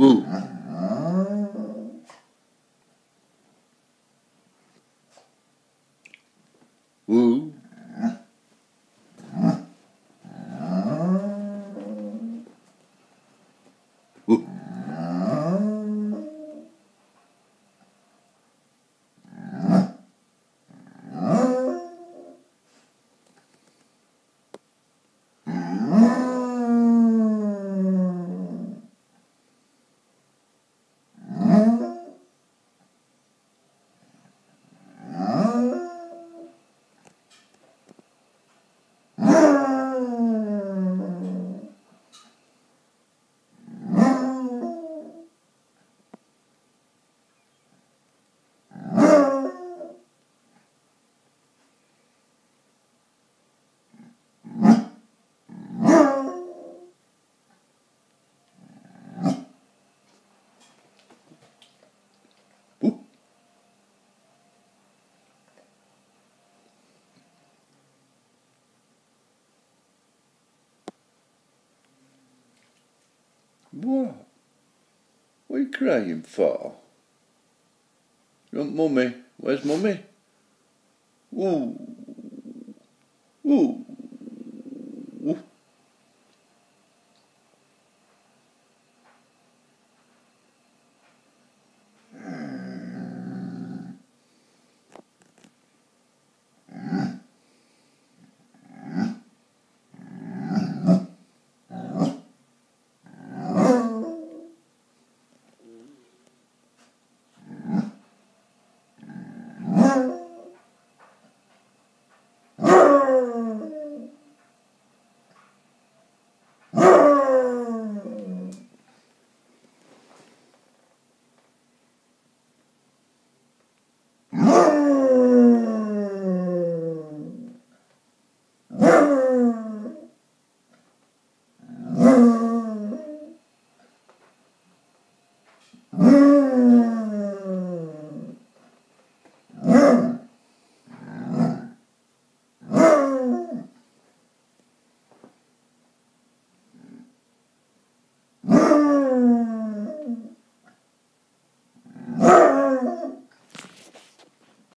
응. 아. 응. What? What are you crying for? You want mummy? Where's mummy? Ooh. Ooh.